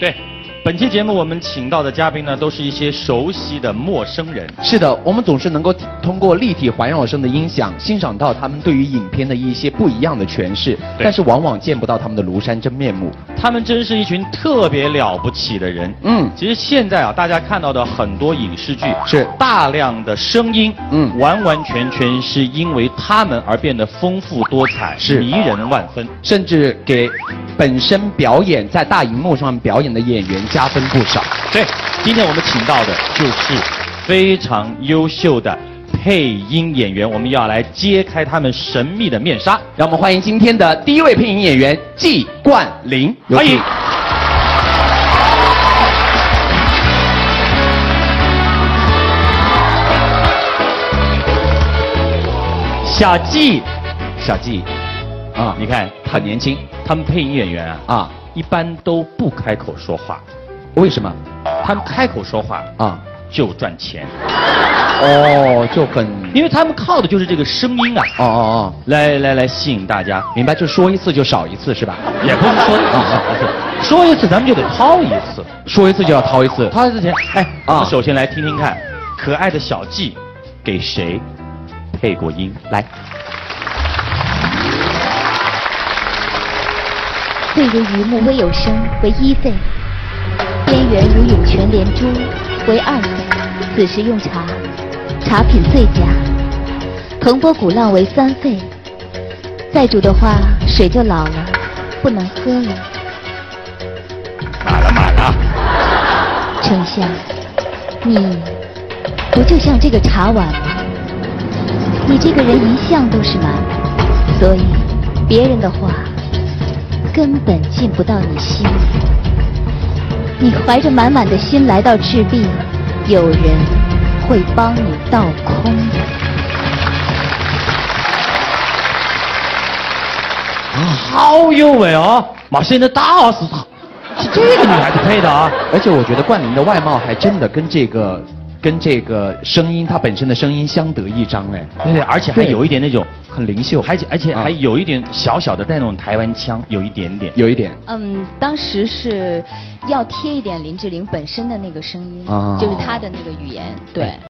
对，本期节目我们请到的嘉宾呢，都是一些熟悉的陌生人。是的，我们总是能够通过立体环绕声的音响，欣赏到他们对于影片的一些不一样的诠释，但是往往见不到他们的庐山真面目。他们真是一群特别了不起的人。嗯其实现在啊，大家看到的很多影视剧是大量的声音，嗯完完全全是因为他们而变得丰富多彩，是迷人万分。甚至给本身表演在大荧幕上表演的演员加分不少。对，今天我们请到的就是非常优秀的配音演员，我们要来揭开他们神秘的面纱。让我们欢迎今天的第一位配音演员季冠霖，欢迎。小季，小季，啊，你看很年轻他们配音演员啊，啊，一般都不开口说话，为什么？他们开口说话啊，就赚钱，哦，就很，因为他们靠的就是这个声音啊，哦哦哦，来来来吸引大家。明白，就说一次就少一次是吧？也不是说一次少一次说一次咱们就得掏一次，说一次就要掏一次。掏一次钱。哎，啊我们首先来听听看，可爱的小季给谁配过音？来，岁如榆木微有声为一肺，边缘如涌泉连珠为二肺。此时用茶，茶品最佳。蓬波鼓浪为三费，再煮的话水就老了，不能喝了。满了满了。丞相，你不就像这个茶碗吗？你这个人一向都是满，所以别人的话根本进不到你心里。你怀着满满的心来到赤壁，有人会帮你倒空的。好有味哦！马现在大是是这个女孩子配的啊。而且我觉得冠霖的外貌还真的跟这个跟这个声音，它本身的声音相得益彰哎。对对，而且还有一点那种，很灵秀，而且而且啊还有一点小小的带那种台湾腔，有一点点。有一点嗯，当时是要贴一点林志玲本身的那个声音，啊就是她的那个语言，对。